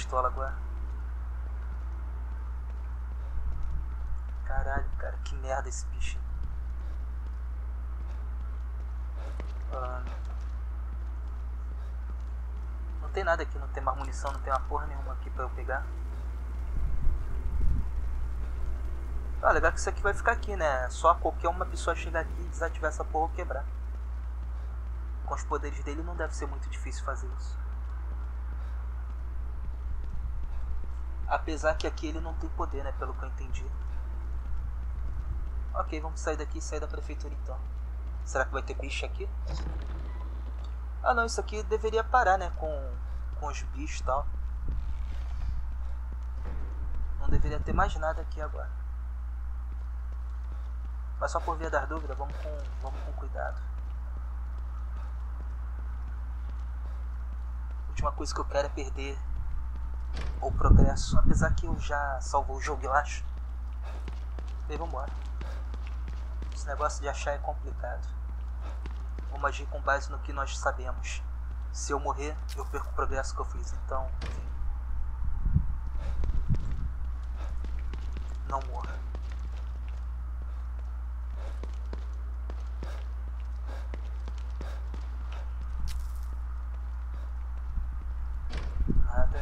pistola agora. Caralho, cara, que merda esse bicho. Não tem nada aqui, não tem mais munição, não tem uma porra nenhuma aqui pra eu pegar. Ah, legal que isso aqui vai ficar aqui, né? Só qualquer uma pessoa chegar aqui e desativar essa porra ou quebrar. Com os poderes dele não deve ser muito difícil fazer isso. Apesar que aqui ele não tem poder, né? Pelo que eu entendi. Ok, vamos sair daqui e sair da prefeitura então. Será que vai ter bicho aqui? Ah não, isso aqui deveria parar, né? Com, com os bichos e tal. Não deveria ter mais nada aqui agora. Mas só por via das dúvidas, vamos com, vamos com cuidado. A última coisa que eu quero é perder o progresso. Apesar que eu já salvou o jogo, eu acho. E vambora. Esse negócio de achar é complicado. Vamos agir com base no que nós sabemos. Se eu morrer, eu perco o progresso que eu fiz. Então. Não morra. Nada.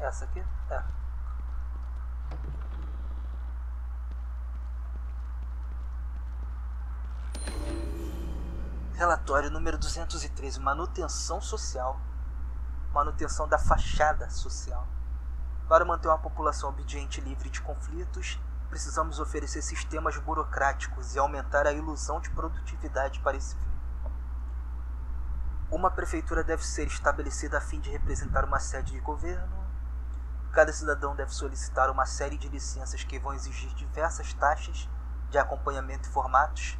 Essa aqui? É. Relatório número 213, manutenção social. Manutenção da fachada social. Para manter uma população obediente e livre de conflitos, precisamos oferecer sistemas burocráticos e aumentar a ilusão de produtividade para esse fim. Uma prefeitura deve ser estabelecida a fim de representar uma sede de governo. Cada cidadão deve solicitar uma série de licenças que vão exigir diversas taxas de acompanhamento e formatos.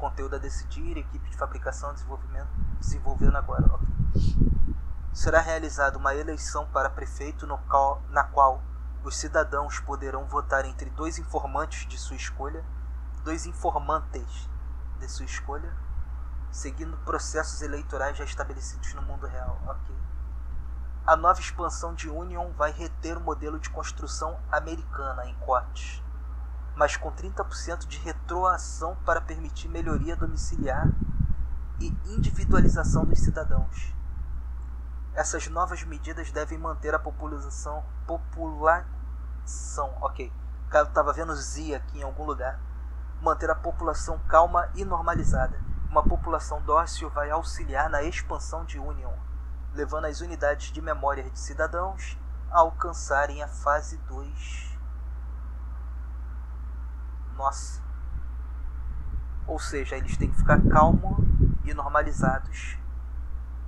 Conteúdo a decidir, equipe de fabricação, desenvolvimento, desenvolvendo agora. ok. Será realizada uma eleição para prefeito qual- na qual os cidadãos poderão votar entre dois informantes de sua escolha, dois informantes de sua escolha, seguindo processos eleitorais já estabelecidos no mundo real. Ok. A nova expansão de Union vai reter o modelo de construção americana em cortes, mas com 30% de retroação para permitir melhoria domiciliar e individualização dos cidadãos. Essas novas medidas devem manter a população população, ok. Cara, eu tava vendo Z aqui em algum lugar. Manter a população calma e normalizada. Uma população dócil vai auxiliar na expansão de Union, levando as unidades de memória de cidadãos a alcançarem a fase 2. Nossa. Ou seja, eles têm que ficar calmos e normalizados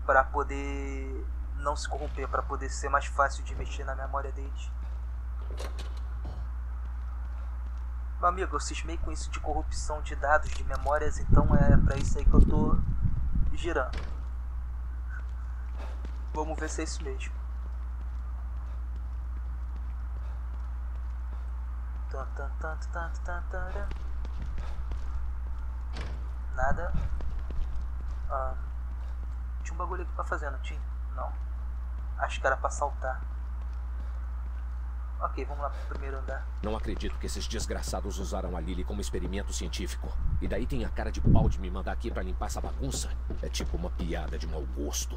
para poder não se corromper, para poder ser mais fácil de mexer na memória deles. Meu amigo, eu cismei com isso de corrupção de dados, de memórias, então é pra isso aí que eu tô girando. Vamos ver se é isso mesmo. Nada. Ah, tinha um bagulho aqui pra fazer, não tinha? Não. Acho que era pra saltar. Ok, vamos lá pro primeiro andar. Não acredito que esses desgraçados usaram a Lily como experimento científico. E daí tem a cara de pau de me mandar aqui pra limpar essa bagunça. É tipo uma piada de mau gosto.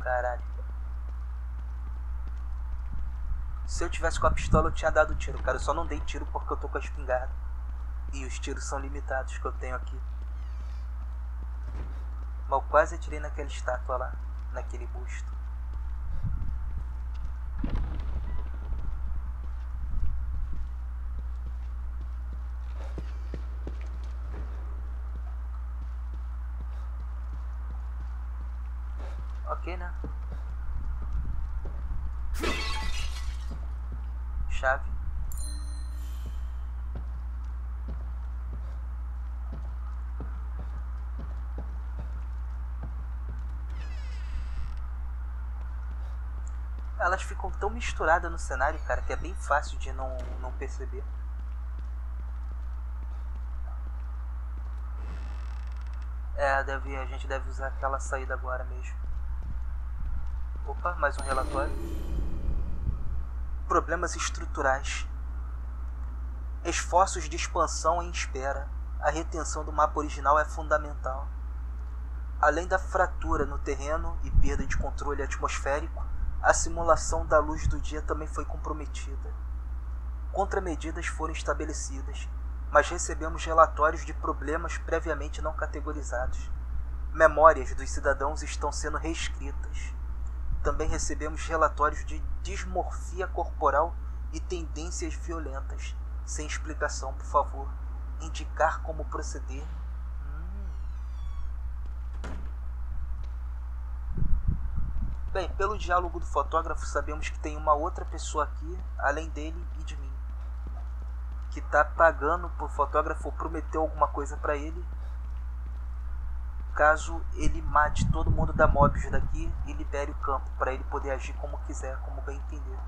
Caralho. Se eu tivesse com a pistola, eu tinha dado tiro, cara. Eu só não dei tiro porque eu tô com a espingarda. E os tiros são limitados que eu tenho aqui. Eu quase atirei naquela estátua lá, naquele busto. Ok, né? Chave. Elas ficam tão misturadas no cenário, cara, que é bem fácil de não, não perceber. É, deve, a gente deve usar aquela saída agora mesmo. Opa, mais um relatório. Problemas estruturais. Esforços de expansão em espera. A retenção do mapa original é fundamental. Além da fratura no terreno e perda de controle atmosférico, a simulação da luz do dia também foi comprometida. Contramedidas foram estabelecidas, mas recebemos relatórios de problemas previamente não categorizados. Memórias dos cidadãos estão sendo reescritas. Também recebemos relatórios de dismorfia corporal e tendências violentas. Sem explicação, por favor. Indicar como proceder. Hum. Bem, pelo diálogo do fotógrafo, sabemos que tem uma outra pessoa aqui, além dele e de mim, que está pagando pro fotógrafo prometeu alguma coisa para ele caso ele mate todo mundo da Mobius daqui e libere o campo para ele poder agir como quiser, como bem entender.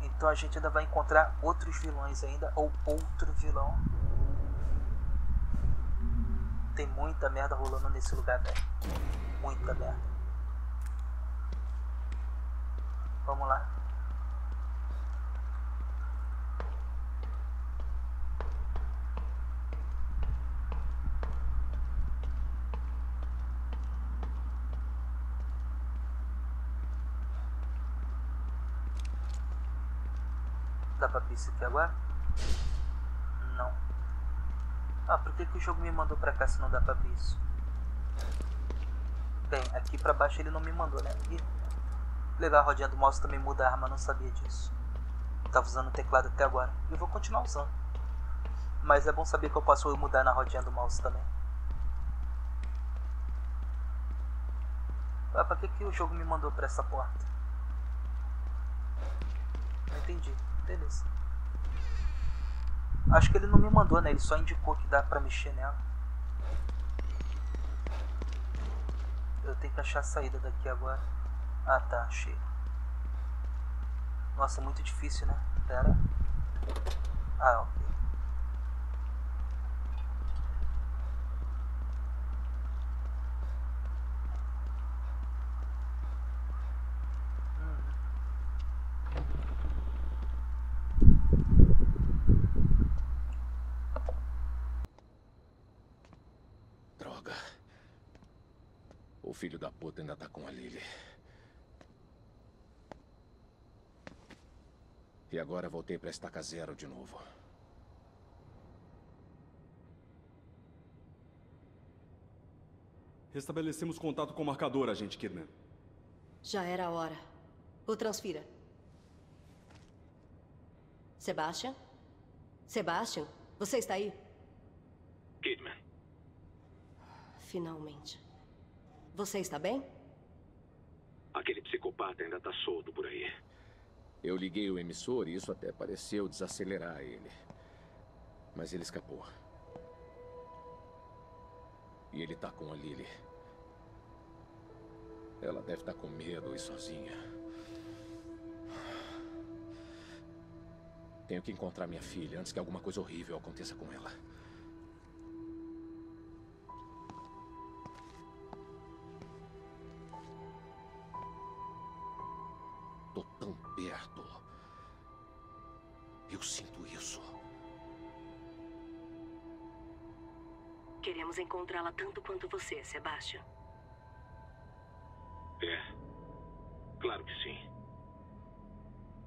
Então a gente ainda vai encontrar outros vilões ainda, ou outro vilão. Tem muita merda rolando nesse lugar, velho. Muita merda. Vamos lá. Dá pra abrir isso aqui agora? Não. Ah, por que, que o jogo me mandou pra cá se não dá pra abrir isso? Bem, aqui pra baixo ele não me mandou, né? Ih, legal, a rodinha do mouse também muda a arma, não sabia disso. Tava usando o teclado até agora. E vou continuar usando. Mas é bom saber que eu posso mudar na rodinha do mouse também. Ah, pra que, que o jogo me mandou pra essa porta? Não entendi. Beleza. Acho que ele não me mandou, né? Ele só indicou que dá pra mexer nela. Eu tenho que achar a saída daqui agora. Ah, tá. Achei. Nossa, muito difícil, né? Pera. Ah, ok. Droga. O filho da puta ainda tá com a Lily. E agora voltei pra estaca zero de novo. Restabelecemos contato com o marcador, agente Kidman. Já era a hora. O transfira. Sebastian? Sebastian, você está aí? Kidman. Finalmente. Você está bem? Aquele psicopata ainda tá solto por aí. Eu liguei o emissor e isso até pareceu desacelerar ele. Mas ele escapou. E ele tá com a Lily. Ela deve estar com medo e sozinha. Tenho que encontrar minha filha antes que alguma coisa horrível aconteça com ela. Encontrá-la tanto quanto você, Sebastian. É. Claro que sim.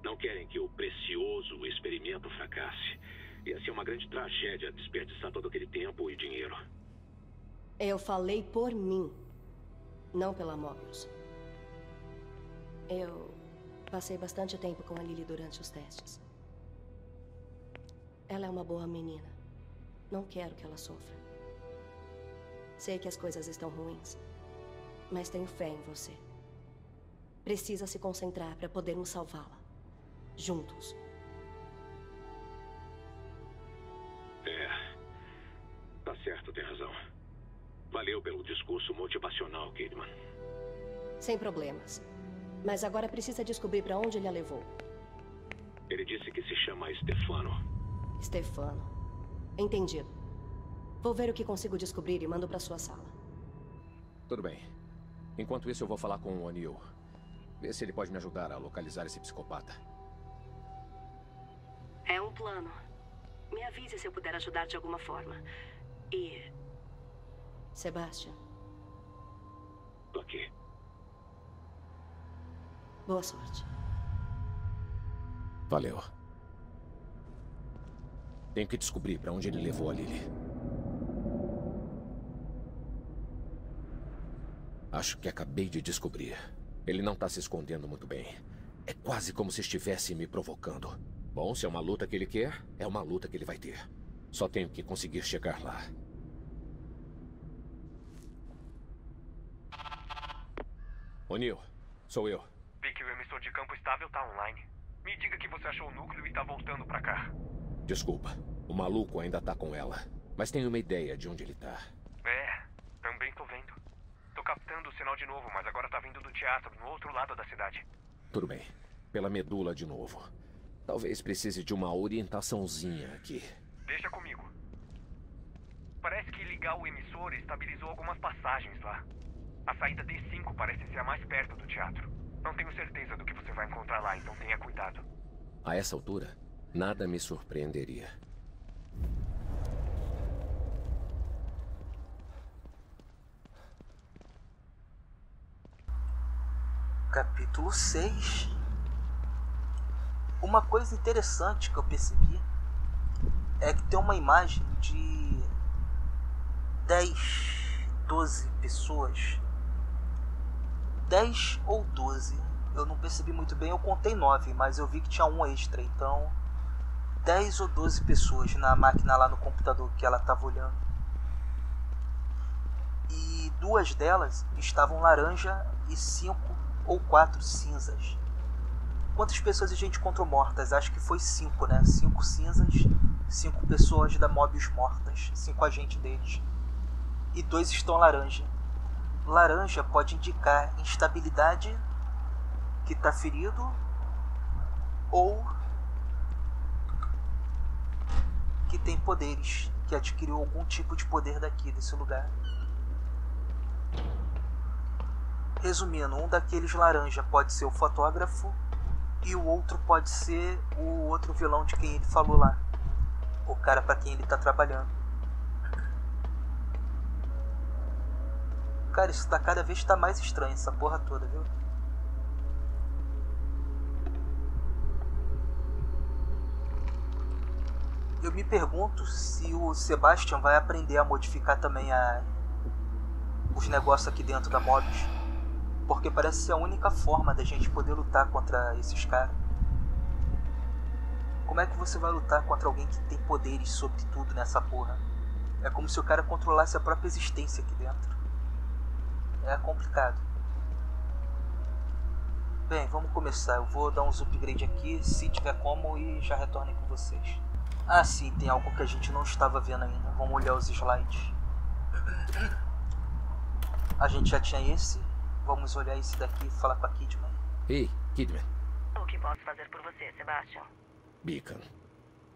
Não querem que o precioso experimento fracasse. Ia ser uma grande tragédia desperdiçar todo aquele tempo e dinheiro. Eu falei por mim, não pela Mobius. Eu passei bastante tempo com a Lily durante os testes. Ela é uma boa menina. Não quero que ela sofra. Sei que as coisas estão ruins, mas tenho fé em você. Precisa se concentrar para podermos salvá-la. Juntos. É. Tá certo, tem razão. Valeu pelo discurso motivacional, Kidman. Sem problemas. Mas agora precisa descobrir para onde ele a levou. Ele disse que se chama Stefano. Stefano. Entendido. Vou ver o que consigo descobrir e mando para sua sala. Tudo bem. Enquanto isso, eu vou falar com o O'Neill. Ver se ele pode me ajudar a localizar esse psicopata. É um plano. Me avise se eu puder ajudar de alguma forma. E. Sebastian, Tô aqui. boa sorte. Valeu. Tenho que descobrir para onde ele levou a Lily. Acho que acabei de descobrir. Ele não tá se escondendo muito bem. É quase como se estivesse me provocando. Bom, se é uma luta que ele quer, é uma luta que ele vai ter. Só tenho que conseguir chegar lá. O'Neill, sou eu. Vi que o emissor de campo estável tá online. Me diga que você achou o núcleo e tá voltando pra cá. Desculpa, o maluco ainda tá com ela. Mas tenho uma ideia de onde ele tá. É, também tô vendo. Captando o sinal de novo, mas agora tá vindo do teatro, no outro lado da cidade. Tudo bem. Pela medula de novo. Talvez precise de uma orientaçãozinha aqui. Deixa comigo. Parece que ligar o emissor estabilizou algumas passagens lá. A saída D5 parece ser a mais perto do teatro. Não tenho certeza do que você vai encontrar lá, então tenha cuidado. A essa altura, nada me surpreenderia. Capítulo 6 Uma coisa interessante que eu percebi é que tem uma imagem de 10, 12 pessoas. 10 ou 12. Eu não percebi muito bem, eu contei 9, mas eu vi que tinha um extra, então 10 ou 12 pessoas na máquina lá no computador que ela estava olhando. E duas delas estavam laranja e cinco ou quatro cinzas. Quantas pessoas a gente encontrou mortas? Acho que foi cinco, né? Cinco cinzas, cinco pessoas da Mobius mortas, cinco agentes deles. E dois estão laranja. Laranja pode indicar instabilidade, que está ferido, ou que tem poderes, que adquiriu algum tipo de poder daqui, desse lugar. Resumindo, um daqueles laranja pode ser o fotógrafo e o outro pode ser o outro vilão de quem ele falou lá. O cara para quem ele tá trabalhando. Cara, isso tá cada vez tá mais estranho, essa porra toda, viu? Eu me pergunto se o Sebastian vai aprender a modificar também a... os negócios aqui dentro da Mobius. Porque parece ser a única forma da gente poder lutar contra esses caras. Como é que você vai lutar contra alguém que tem poderes sobre tudo nessa porra? É como se o cara controlasse a própria existência aqui dentro. É complicado. Bem, vamos começar. Eu vou dar uns upgrade aqui, se tiver como, e já retorno com vocês. Ah, sim, tem algo que a gente não estava vendo ainda. Vamos olhar os slides. A gente já tinha esse. Vamos olhar esse daqui e falar com a Kidman. Ei, Kidman. O que posso fazer por você, Sebastian? Beacon.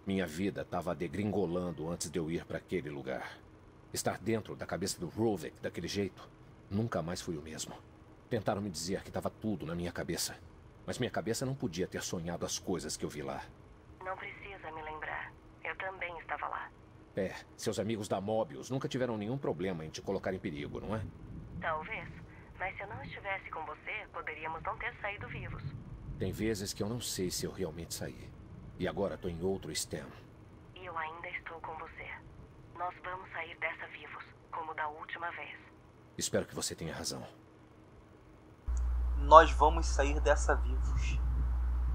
Minha vida estava degringolando antes de eu ir para aquele lugar. Estar dentro da cabeça do Rovek daquele jeito, nunca mais fui o mesmo. Tentaram me dizer que estava tudo na minha cabeça. Mas minha cabeça não podia ter sonhado as coisas que eu vi lá. Não precisa me lembrar. Eu também estava lá. É, seus amigos da Mobius nunca tiveram nenhum problema em te colocar em perigo, não é? Talvez. Mas se eu não estivesse com você, poderíamos não ter saído vivos. Tem vezes que eu não sei se eu realmente saí. E agora tô em outro STEM. E eu ainda estou com você. Nós vamos sair dessa vivos, como da última vez. Espero que você tenha razão. Nós vamos sair dessa vivos.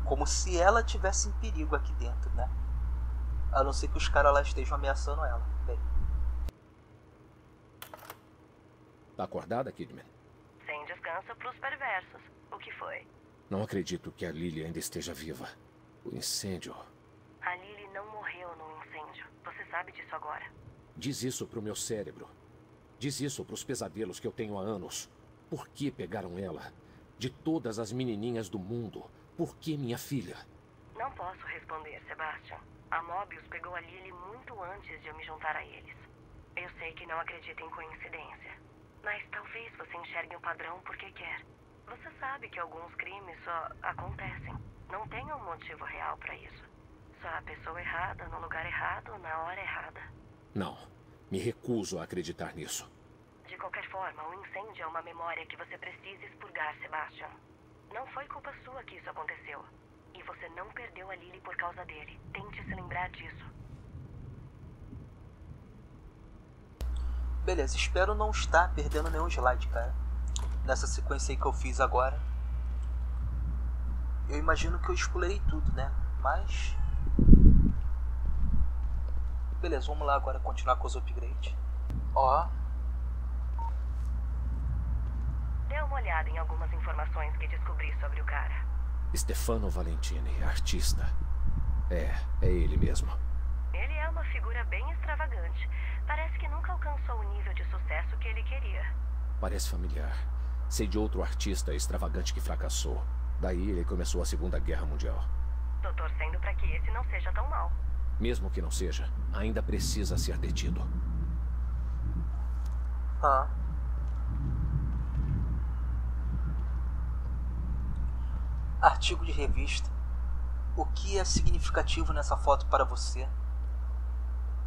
Como se ela tivesse em perigo aqui dentro, né? A não ser que os caras lá estejam ameaçando ela. Bem, Tá acordada, Kidman? Sem descanso pros perversos. O que foi? Não acredito que a Lily ainda esteja viva. O incêndio. A Lily não morreu num incêndio. Você sabe disso agora. Diz isso pro meu cérebro. Diz isso pros pesadelos que eu tenho há anos. Por que pegaram ela? De todas as menininhas do mundo, por que minha filha? Não posso responder, Sebastian. A Mobius pegou a Lily muito antes de eu me juntar a eles. Eu sei que não acredita em coincidência. Mas talvez você enxergue um padrão porque quer. Você sabe que alguns crimes só acontecem. Não tem um motivo real para isso. Só a pessoa errada, no lugar errado, na hora errada. Não, me recuso a acreditar nisso. De qualquer forma, o incêndio é uma memória que você precisa expurgar, Sebastian. Não foi culpa sua que isso aconteceu. E você não perdeu a Lily por causa dele. Tente se lembrar disso. Beleza. Espero não estar perdendo nenhum slide, cara. Nessa sequência aí que eu fiz agora. Eu imagino que eu explorei tudo, né? Mas. Beleza, vamos lá agora continuar com os upgrades. Ó, Dê uma olhada em algumas informações que descobri sobre o cara. Stefano Valentini, artista. É, é ele mesmo. Ele é uma figura bem extravagante. Alcançou o nível de sucesso que ele queria. Parece familiar. Sei de outro artista extravagante que fracassou. Daí ele começou a Segunda Guerra Mundial. Tô torcendo pra que esse não seja tão mal. Mesmo que não seja, ainda precisa ser detido. Ah. Artigo de revista. O que é significativo nessa foto para você?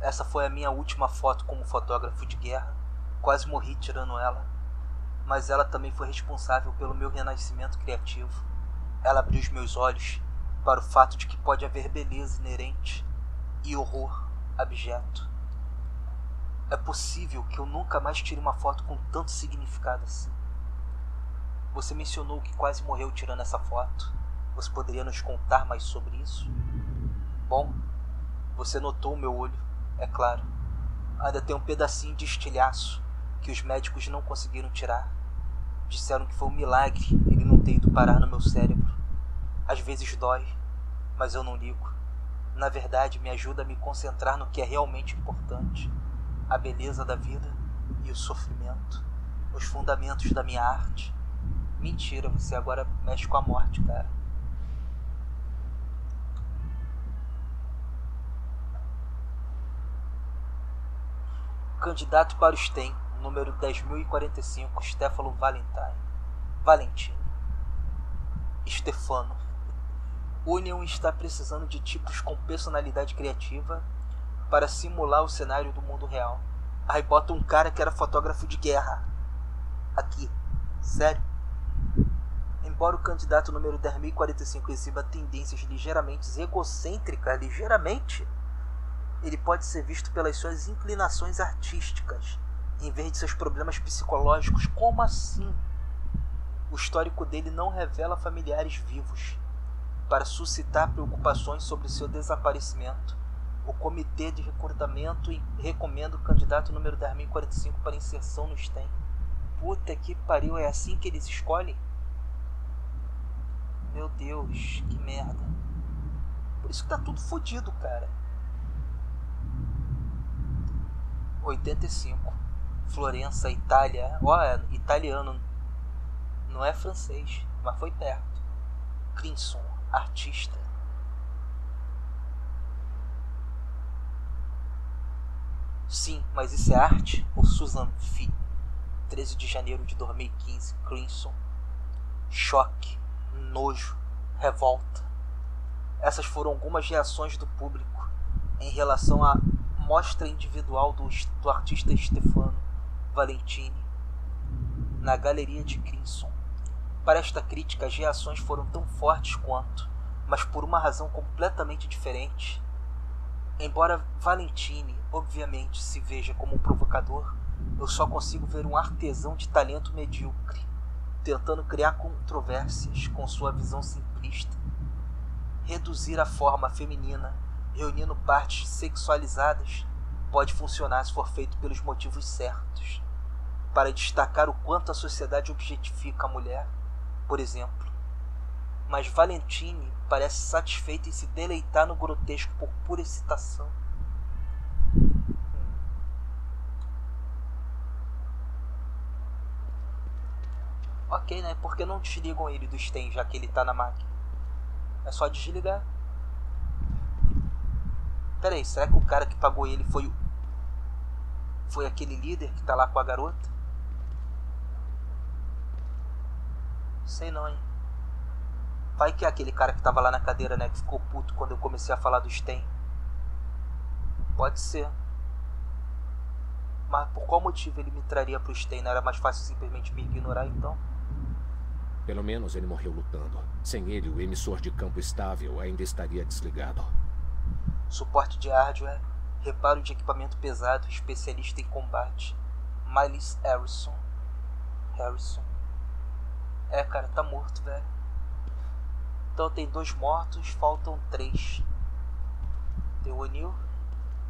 Essa foi a minha última foto como fotógrafo de guerra. Quase morri tirando ela. Mas ela também foi responsável pelo meu renascimento criativo. Ela abriu os meus olhos para o fato de que pode haver beleza inerente e horror abjeto. É possível que eu nunca mais tire uma foto com tanto significado assim. Você mencionou que quase morreu tirando essa foto. Você poderia nos contar mais sobre isso? Bom, você notou o meu olho, é claro. Ainda tem um pedacinho de estilhaço que os médicos não conseguiram tirar. Disseram que foi um milagre ele não ter ido parar no meu cérebro. Às vezes dói, mas eu não ligo. Na verdade, me ajuda a me concentrar no que é realmente importante: a beleza da vida e o sofrimento, os fundamentos da minha arte. Mentira, você agora mexe com a morte, cara. Candidato para o STEM, número 10.045, Stefano Valentine. Valentino. Stefano. Union está precisando de tipos com personalidade criativa para simular o cenário do mundo real. Aí bota um cara que era fotógrafo de guerra. Aqui. Sério. Embora o candidato número 10.045 exiba tendências ligeiramente egocêntricas, ligeiramente, ele pode ser visto pelas suas inclinações artísticas, em vez de seus problemas psicológicos. Como assim? O histórico dele não revela familiares vivos. Para suscitar preocupações sobre seu desaparecimento, o Comitê de Recrutamento recomenda o candidato número 10.045 para inserção no STEM. Puta que pariu, é assim que eles escolhem? Meu Deus, que merda. Por isso que tá tudo fodido, cara. 85. Florença, Itália. Ó, é italiano. Não é francês, mas foi perto. Crimson, artista. Sim, mas isso é arte? Ou Susan Fee? 13 de janeiro de 2015, Crimson. Choque, nojo, revolta. Essas foram algumas reações do público em relação à mostra individual do, do artista Stefano Valentini na galeria de Crimson. Para esta crítica, as reações foram tão fortes quanto, mas por uma razão completamente diferente. Embora Valentine, obviamente, se veja como um provocador, eu só consigo ver um artesão de talento medíocre, tentando criar controvérsias com sua visão simplista. Reduzir a forma feminina, reunindo partes sexualizadas, pode funcionar se for feito pelos motivos certos. Para destacar o quanto a sociedade objetifica a mulher, por exemplo. Mas Valentine parece satisfeita em se deleitar no grotesco por pura excitação. Ok, né? Por que não desligam ele do Sten, já que ele tá na máquina? É só desligar. Pera aí, será que o cara que pagou ele foi o... Foi aquele líder que tá lá com a garota? Sei não, hein? Vai que é aquele cara que tava lá na cadeira, né? Que ficou puto quando eu comecei a falar do Sten. Pode ser. Mas por qual motivo ele me traria pro Sten? Não era mais fácil simplesmente me ignorar então? Pelo menos ele morreu lutando. Sem ele, o emissor de campo estável ainda estaria desligado. Suporte de hardware, reparo de equipamento pesado, especialista em combate. Miles Harrison. Harrison. É, cara, tá morto, velho. Então tem dois mortos, faltam três. Tem o O'Neill.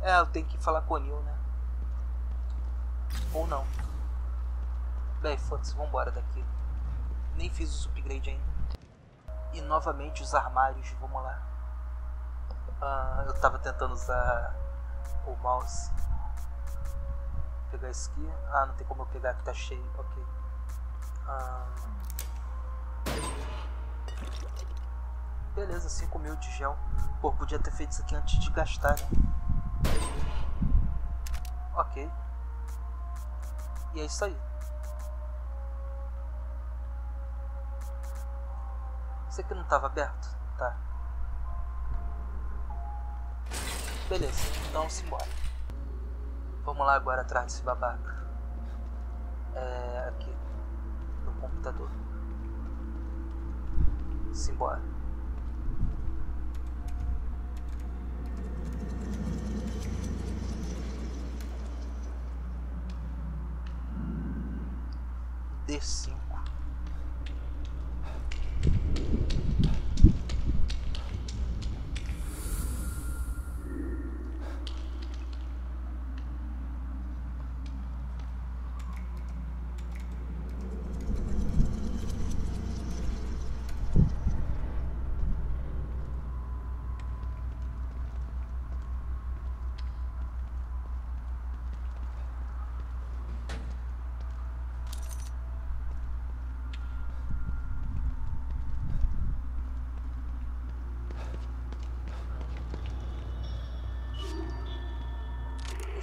É, eu tenho que falar com o O'Neill, né? Ou não. Bem, foda-se, vambora daqui. Nem fiz o upgrade ainda. E novamente os armários, vamos lá. Ah, eu tava tentando usar o mouse. Vou pegar esse aqui. Ah, não tem como eu pegar que tá cheio. Ok. Ah, beleza, 5 mil de gel. Pô, podia ter feito isso aqui antes de gastar, né? Ok. E é isso aí. Isso aqui não estava aberto? Tá. Beleza, então simbora. Vamos lá agora atrás desse babaca. É. aqui. No computador. Simbora. D5.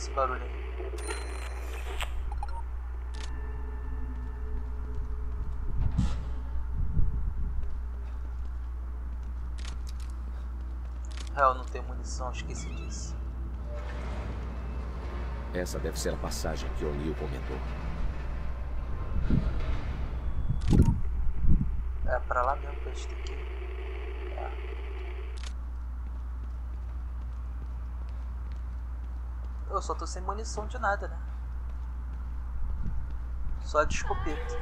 Esse barulho aí. Real, não tem munição, esqueci disso. Essa deve ser a passagem que O'Neill comentou. É pra lá mesmo que a gente tem que ir. Eu só tô sem munição de nada, né? Só de escopeta.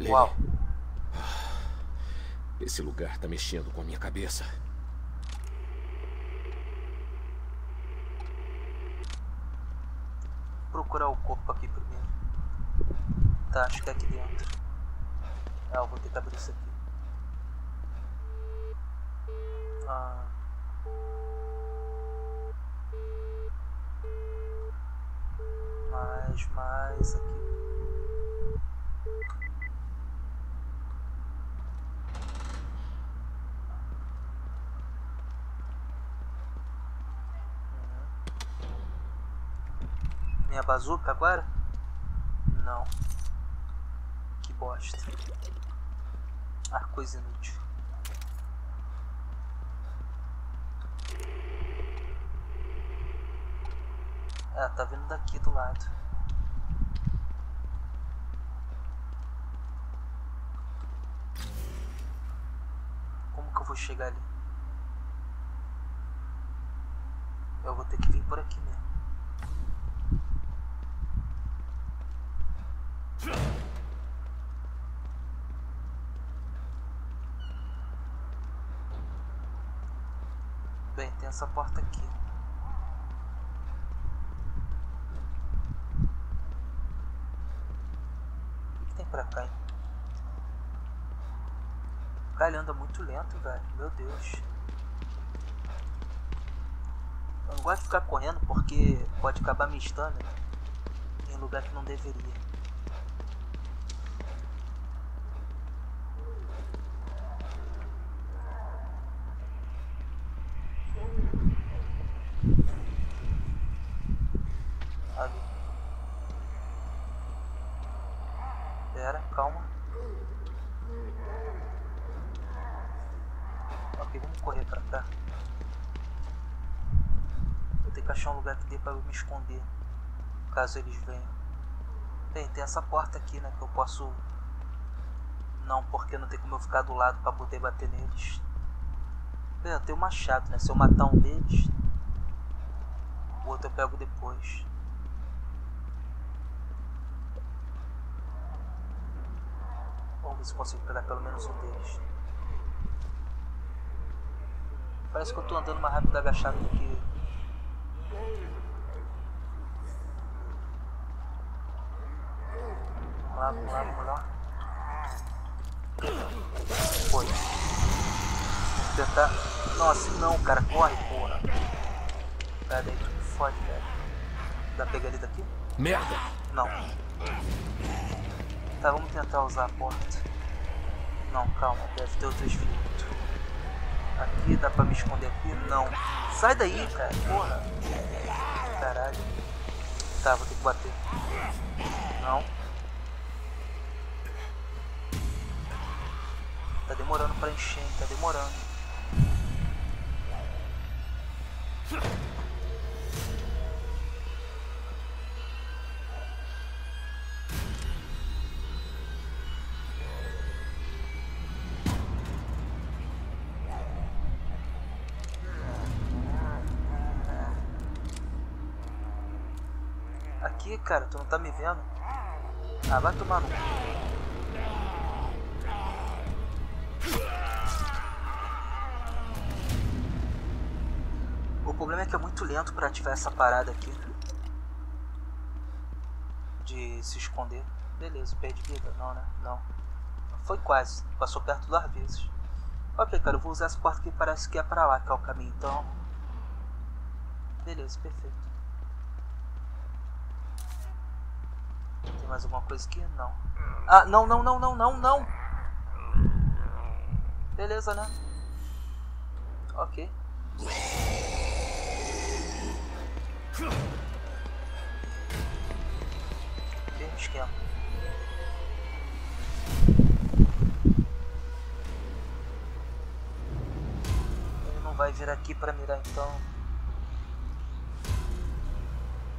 Uau. Esse lugar tá mexendo com a minha cabeça. procurar o corpo aqui primeiro. Tá, acho que é aqui dentro. Ah, eu vou tentar abrir isso aqui. Ah. Mais, mais aqui. Minha bazuca agora? Não. Que bosta. Ah, coisa inútil. Ah, tá vindo daqui do lado. Como que eu vou chegar ali? Eu vou ter que vir por aqui mesmo. Bem, tem essa porta aqui. O que, tem pra cá? hein? Cara, ele anda muito lento, velho. Meu Deus. Eu não gosto de ficar correndo porque pode acabar me estando em lugar que não deveria. Ali. Pera, calma. Ok, vamos correr pra cá. Eu tenho que achar um lugar que dê pra eu me esconder. Caso eles venham. Bem, tem essa porta aqui, né? Que eu posso. Não, porque não tem como eu ficar do lado pra poder bater neles. Bem, eu tenho um machado, né? Se eu matar um deles, o outro eu pego depois. Vamos ver se consigo pegar pelo menos um deles. Parece que eu tô andando mais rápido agachado do que. Lá. Foi. Vou tentar. Nossa, não, cara, corre, porra. Pera aí, tu fode, velho. Dá pra pegar ele daqui? Merda! Não. Tá, vamos tentar usar a porta. Não, calma, deve ter outros filtros. Aqui, dá pra me esconder aqui? Não. Sai daí, cara, porra. Caralho. Tá, vou ter que bater. Não. Tá demorando pra encher, tá demorando. Aqui, cara, tu não tá me vendo? Ah, vai tomar no cu. Problema é que é muito lento pra ativar essa parada aqui. De se esconder. Beleza, perdi vida. Não, né? Não. Foi quase. Passou perto duas vezes. Ok, cara, eu vou usar essa porta que parece que é pra lá, que é o caminho. Então. Beleza, perfeito. Tem mais alguma coisa aqui? Não. Ah, não, não, não, não, não, não. Beleza, né? Ok. Mesmo esquema. Ele não vai vir aqui pra mirar, então.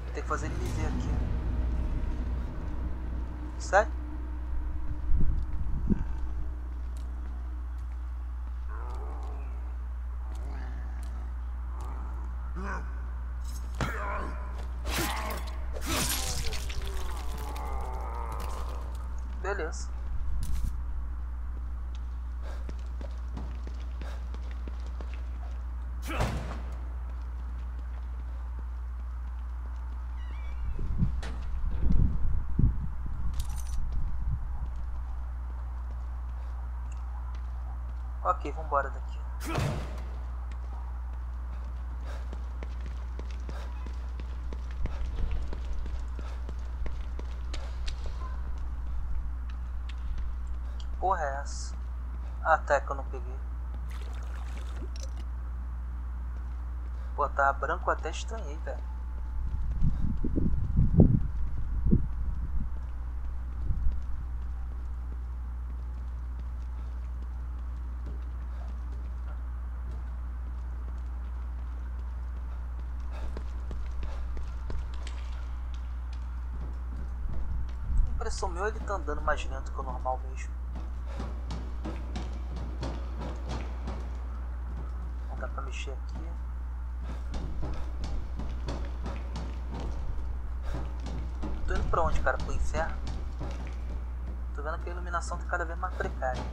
Vou ter que fazer ele me ver aqui. Sai. Beleza. Ok, vambora daqui. Que porra é essa? Ah, tá, que eu não peguei. Pô, tava branco até estranhei, velho. impressão meu ele andando mais lento que o normal mesmo. mexer aqui. Tô indo pra onde, cara? Pro inferno? Tô vendo que a iluminação tá cada vez mais precária.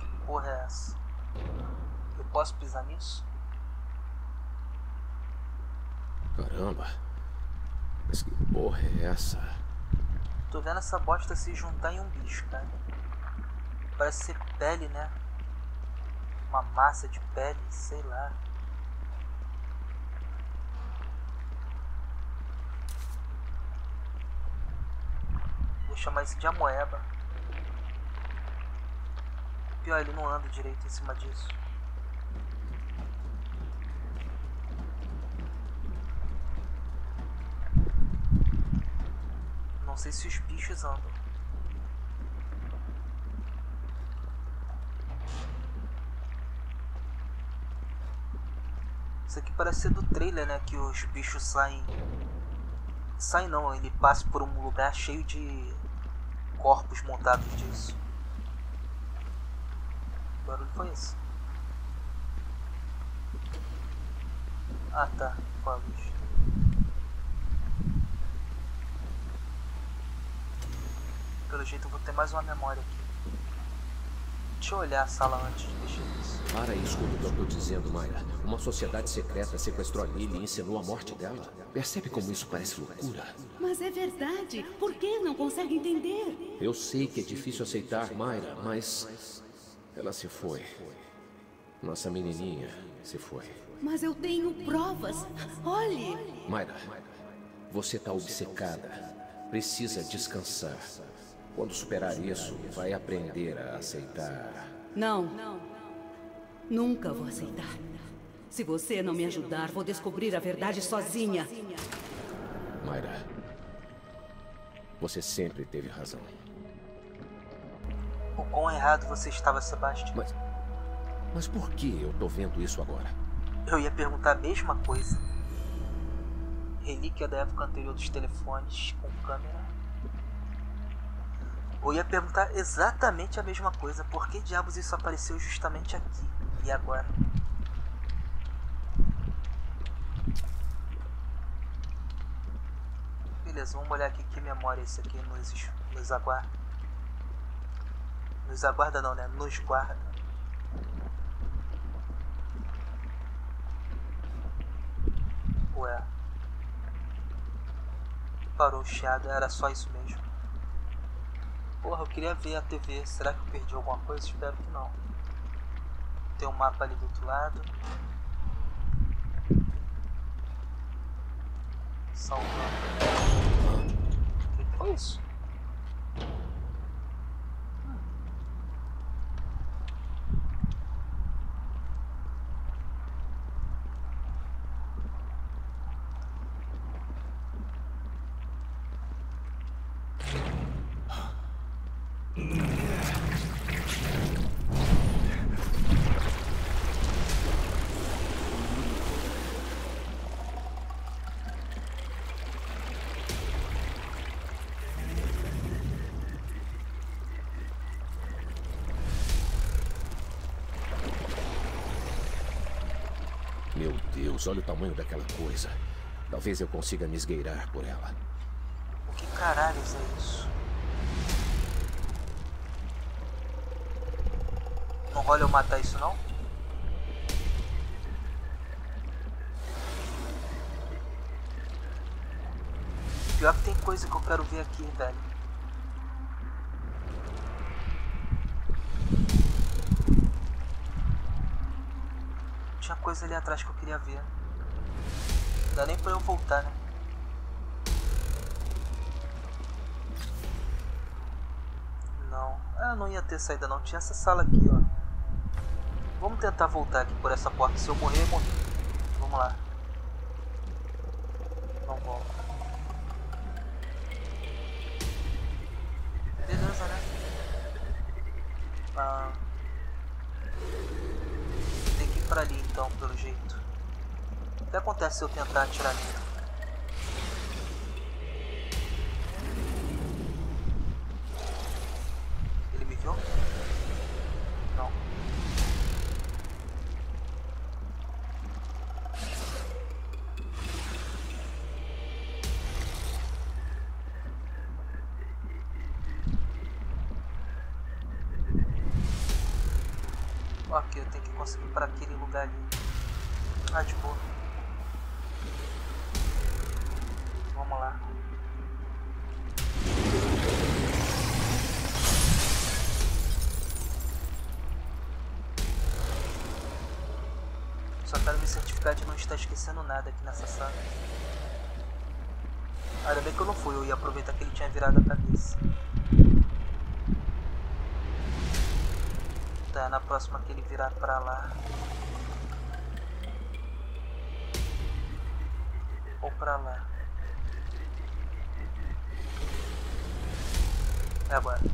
Que porra é essa? Eu posso pisar nisso? Caramba. Mas que porra é essa? Tô bosta se juntar em um bicho, cara. Parece ser pele, né? Uma massa de pele, sei lá. Vou chamar isso de amoeba. Pior, ele não anda direito em cima disso. Não sei se os bichos andam. Isso aqui parece ser do trailer, né? Que os bichos saem. Saem não, ele passa por um lugar cheio de corpos montados disso. Que barulho foi esse? Ah tá, foi a luz. Pelo jeito eu vou ter mais uma memória aqui. Deixa eu olhar a sala antes de mexer nisso. Para e escuta o que eu tô dizendo, Mayra. Uma sociedade secreta sequestrou a Lily e ensinou a morte dela. Percebe como isso parece loucura? Mas é verdade. Por que não consegue entender? Eu sei que é difícil aceitar, Mayra, mas. Ela se foi. Nossa menininha se foi. Mas eu tenho provas. Olhe. Mayra, você tá obcecada. Precisa descansar. Quando superar isso, vai aprender a aceitar. Não. Nunca vou aceitar. Se você não me ajudar, vou descobrir a verdade sozinha. Mayra, você sempre teve razão. O quão errado você estava, Sebastião. Mas. Mas por que eu tô vendo isso agora? Eu ia perguntar a mesma coisa. Relíquia da época anterior dos telefones com câmera. Eu ia perguntar exatamente a mesma coisa. Por que diabos isso apareceu justamente aqui e agora? Beleza, vamos olhar aqui que memória esse aqui nos, nos aguarda. Nos aguarda não, né? Nos guarda. Ué. Parou o chiado, era só isso mesmo. Porra, eu queria ver a TV. Será que eu perdi alguma coisa? Espero que não. Tem um mapa ali do outro lado. Salvando. O que foi isso? Meu Deus, olha o tamanho daquela coisa. Talvez eu consiga me esgueirar por ela. O que caralhos é isso? Não rola eu matar isso não? Pior que tem coisa que eu quero ver aqui, velho. Tinha coisa ali atrás que eu queria ver. Não dá nem pra eu voltar, né? Não. Ah, não ia ter saída não. Tinha essa sala aqui, ó. Vamos tentar voltar aqui por essa porta. Se eu morrer, eu morri. Vamos lá. Não volta. Beleza, né? Ah, tem que ir pra ali então, pelo jeito. que acontece se eu tentar atirar nele? Só quero me certificar de não estar esquecendo nada aqui nessa sala. Ainda bem que eu não fui, eu ia aproveitar que ele tinha virado a cabeça. Tá, na próxima que ele virar pra lá. Ou pra lá. É agora.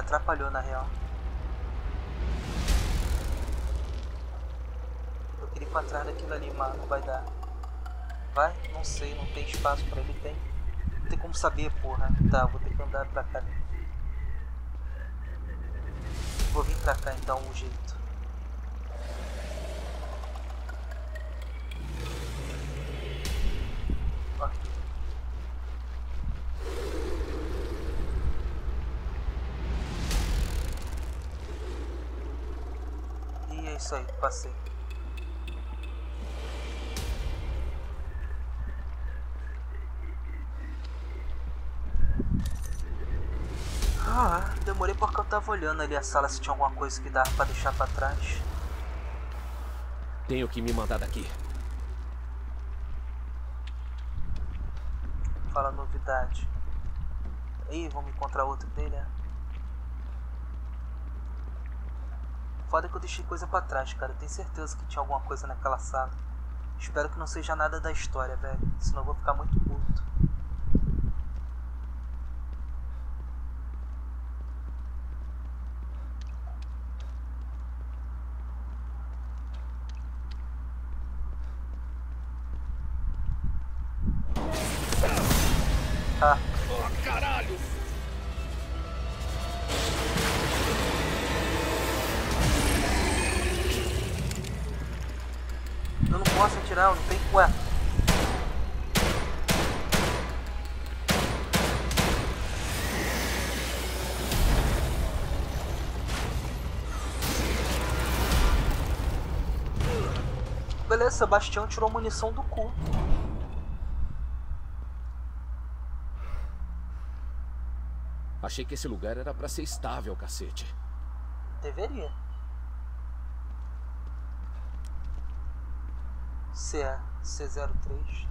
Atrapalhou na real. Eu queria ir pra trás daquilo ali, mas não vai dar. Vai? Não sei, não tem espaço pra ele, tem. Não tem como saber, porra. Tá, vou ter que andar pra cá. Vou vir pra cá então, um jeito. Passei. Ah, demorei porque eu tava olhando ali a sala se tinha alguma coisa que dava pra deixar pra trás. Tenho que me mandar daqui. Fala novidade. Ih, vamos encontrar outro dele, é? Foda que eu deixei coisa pra trás, cara. Eu tenho certeza que tinha alguma coisa naquela sala. Espero que não seja nada da história, velho. Senão eu vou ficar muito Beleza, Sebastião tirou munição do cu. Achei que esse lugar era pra ser estável, cacete. Deveria. C, C03.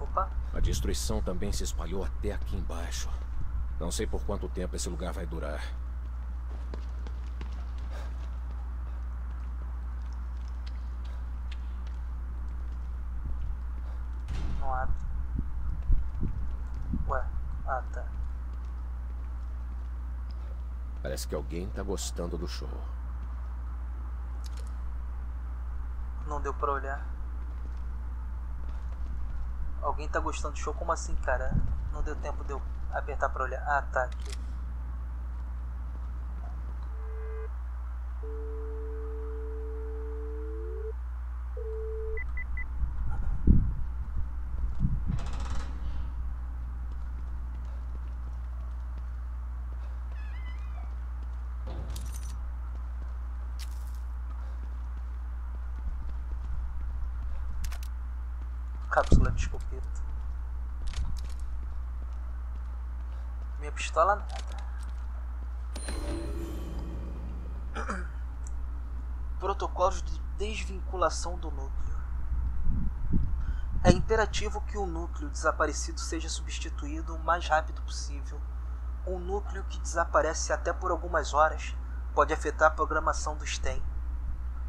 Opa, A destruição também se espalhou até aqui embaixo. Não sei por quanto tempo esse lugar vai durar. não abre. Ué, ah tá. Parece que alguém tá gostando do show. Não deu pra olhar. Alguém tá gostando do show? Como assim, cara? Não deu tempo de eu apertar pra olhar. Ah, tá, aqui. De escopeta. Minha pistola nada. Protocolos de desvinculação do núcleo. É imperativo que o núcleo desaparecido seja substituído o mais rápido possível. Um núcleo que desaparece até por algumas horas pode afetar a programação do STEM.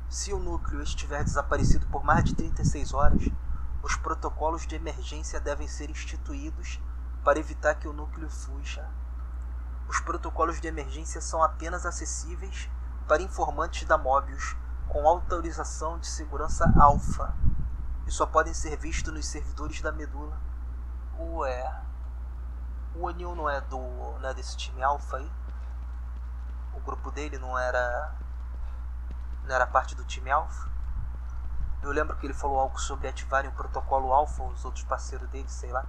Se o núcleo estiver desaparecido por mais de 36 horas, os protocolos de emergência devem ser instituídos para evitar que o núcleo fuja. Os protocolos de emergência são apenas acessíveis para informantes da Mobius com autorização de segurança alfa e só podem ser vistos nos servidores da medula. Ué. O Anil não é do. não é desse time alfa aí? O grupo dele não era. não era parte do time alfa? Eu lembro que ele falou algo sobre ativarem o protocolo alfa, os outros parceiros dele, sei lá.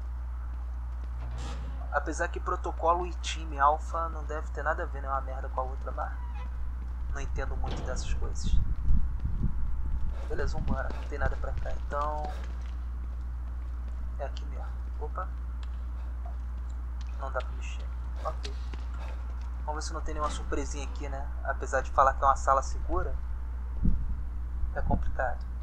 Apesar que protocolo e time alfa não deve ter nada a ver, né? Uma merda com a outra, mas não entendo muito dessas coisas. Beleza, vambora. Não tem nada pra cá, então. É aqui mesmo. Opa. Não dá pra mexer. Ok. Vamos ver se não tem nenhuma surpresinha aqui, né? Apesar de falar que é uma sala segura. É complicado.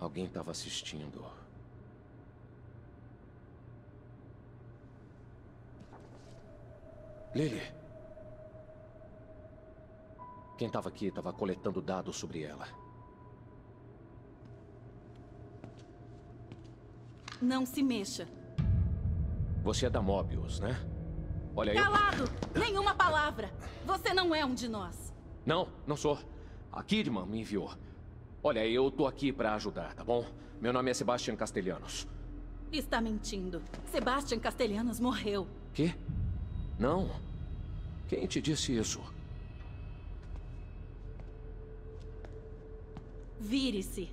Alguém estava assistindo. Lily. Quem estava aqui estava coletando dados sobre ela. Não se mexa. Você é da Mobius, né? Olha, eu... Calado! Nenhuma palavra! Você não é um de nós. Não, não sou. A Kidman me enviou. Olha, eu tô aqui pra ajudar, tá bom? Meu nome é Sebastian Castelhanos. Está mentindo. Sebastian Castelhanos morreu. Quê? Não. Quem te disse isso? Vire-se.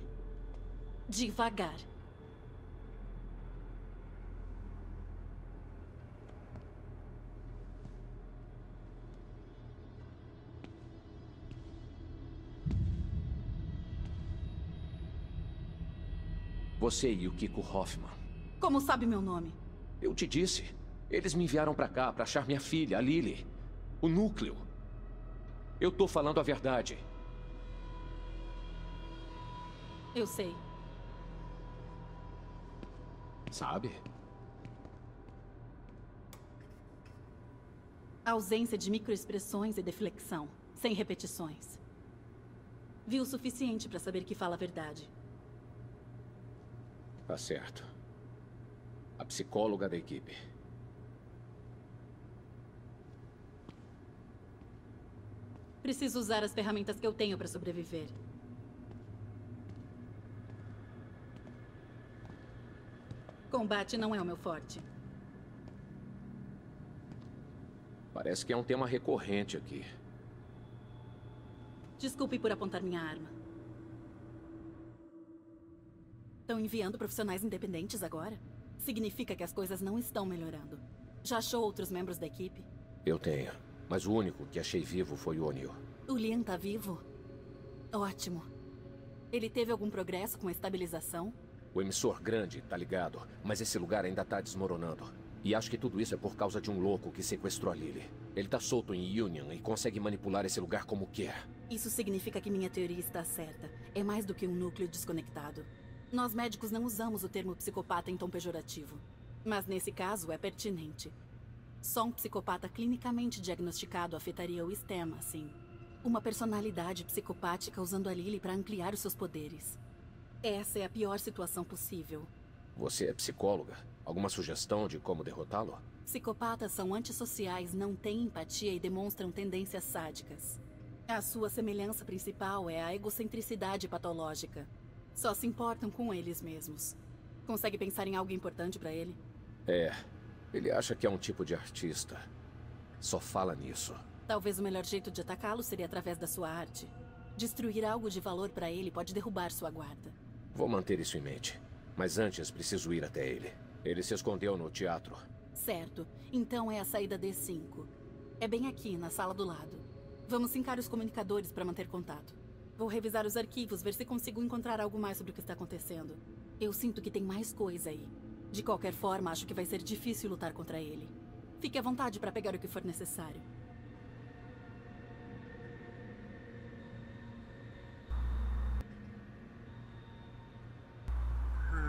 Devagar. Você e o Kiko Hoffman. Como sabe meu nome? Eu te disse. Eles me enviaram pra cá pra achar minha filha, a Lily. O núcleo. Eu tô falando a verdade. Eu sei. Sabe? Ausência de microexpressões e deflexão, sem repetições. Vi o suficiente pra saber que fala a verdade. Tá certo. A psicóloga da equipe. Preciso usar as ferramentas que eu tenho para sobreviver. Combate não é o meu forte. Parece que é um tema recorrente aqui. Desculpe por apontar minha arma. Estão enviando profissionais independentes agora? Significa que as coisas não estão melhorando. Já achou outros membros da equipe? Eu tenho. Mas o único que achei vivo foi o O'Neill. O Liam tá vivo? Ótimo. Ele teve algum progresso com a estabilização? O emissor grande tá ligado, mas esse lugar ainda tá desmoronando. E acho que tudo isso é por causa de um louco que sequestrou a Lily. Ele tá solto em Union e consegue manipular esse lugar como quer. Isso significa que minha teoria está certa. É mais do que um núcleo desconectado. Nós médicos não usamos o termo psicopata em tom pejorativo. Mas nesse caso é pertinente. Só um psicopata clinicamente diagnosticado afetaria o STEM, assim. Uma personalidade psicopática usando a Lily para ampliar os seus poderes. Essa é a pior situação possível. Você é psicóloga? Alguma sugestão de como derrotá-lo? Psicopatas são antissociais, não têm empatia e demonstram tendências sádicas. A sua semelhança principal é a egocentricidade patológica. Só se importam com eles mesmos. Consegue pensar em algo importante para ele? É. Ele acha que é um tipo de artista. Só fala nisso. Talvez o melhor jeito de atacá-lo seria através da sua arte. Destruir algo de valor para ele pode derrubar sua guarda. Vou manter isso em mente. Mas antes preciso ir até ele. Ele se escondeu no teatro. Certo. Então é a saída D5. É bem aqui, na sala do lado. Vamos sincar os comunicadores para manter contato. Vou revisar os arquivos, ver se consigo encontrar algo mais sobre o que está acontecendo. Eu sinto que tem mais coisa aí. De qualquer forma, acho que vai ser difícil lutar contra ele. Fique à vontade para pegar o que for necessário.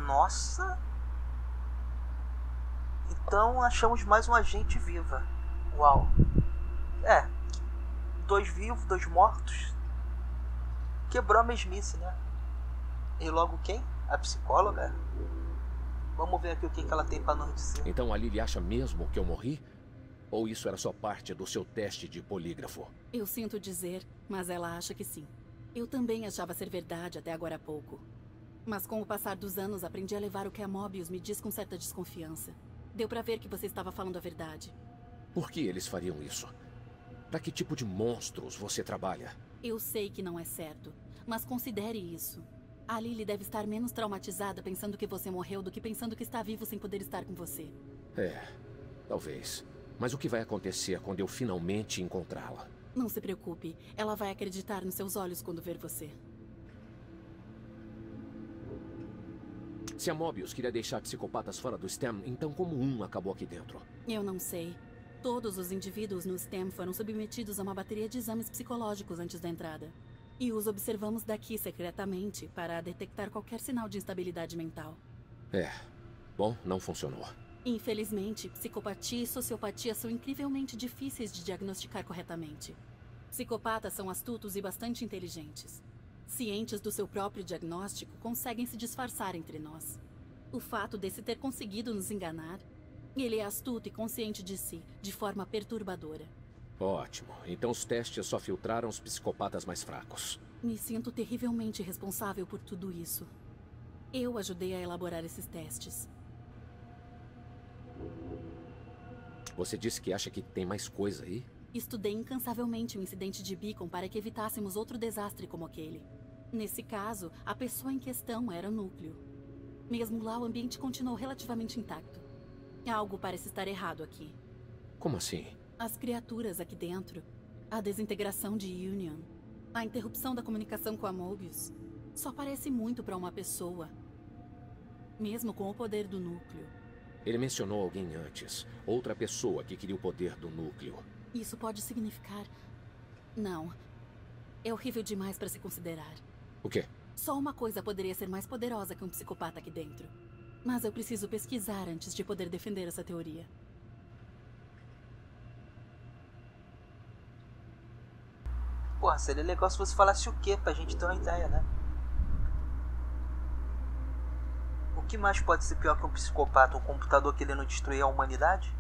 Nossa! Então achamos mais um agente viva. Uau! É, dois vivos, dois mortos. Quebrou a mesmice, né? E logo quem? A psicóloga? Vamos ver aqui o que que ela tem pra nos dizer. Então a Lily acha mesmo que eu morri? Ou isso era só parte do seu teste de polígrafo? Eu sinto dizer, mas ela acha que sim. Eu também achava ser verdade até agora há pouco. Mas com o passar dos anos, aprendi a levar o que a Mobius me diz com certa desconfiança. Deu pra ver que você estava falando a verdade. Por que eles fariam isso? Para que tipo de monstros você trabalha? Eu sei que não é certo, mas considere isso. A Lily deve estar menos traumatizada pensando que você morreu do que pensando que está vivo sem poder estar com você. É, talvez. Mas o que vai acontecer quando eu finalmente encontrá-la? Não se preocupe, ela vai acreditar nos seus olhos quando ver você. Se a Mobius queria deixar psicopatas fora do STEM, então como um acabou aqui dentro? Eu não sei. Todos os indivíduos no STEM foram submetidos a uma bateria de exames psicológicos antes da entrada. E os observamos daqui secretamente para detectar qualquer sinal de instabilidade mental. É. Bom, não funcionou. Infelizmente, psicopatia e sociopatia são incrivelmente difíceis de diagnosticar corretamente. Psicopatas são astutos e bastante inteligentes. Cientes do seu próprio diagnóstico, conseguem se disfarçar entre nós. O fato desse ter conseguido nos enganar, ele é astuto e consciente de si, de forma perturbadora. Ótimo. Então os testes só filtraram os psicopatas mais fracos. Me sinto terrivelmente responsável por tudo isso. Eu ajudei a elaborar esses testes. Você disse que acha que tem mais coisa aí? Estudei incansavelmente o incidente de Beacon para que evitássemos outro desastre como aquele. Nesse caso, a pessoa em questão era o núcleo. Mesmo lá, o ambiente continuou relativamente intacto. Algo parece estar errado aqui. Como assim? As criaturas aqui dentro, a desintegração de Union, a interrupção da comunicação com a Mobius, só parece muito para uma pessoa. Mesmo com o poder do núcleo. Ele mencionou alguém antes. Outra pessoa que queria o poder do núcleo. Isso pode significar. Não. É horrível demais para se considerar. O quê? Só uma coisa poderia ser mais poderosa que um psicopata aqui dentro. Mas eu preciso pesquisar antes de poder defender essa teoria. Porra, seria legal se você falasse o que pra gente ter uma ideia, né? O que mais pode ser pior que um psicopata? Um computador querendo destruir a humanidade?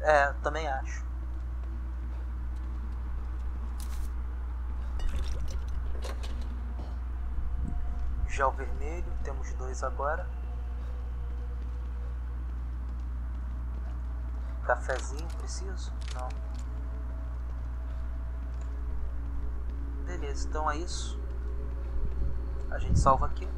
É, também acho. Gel vermelho, temos dois agora. Cafezinho, preciso? Não. Beleza, então é isso. A gente salva aqui.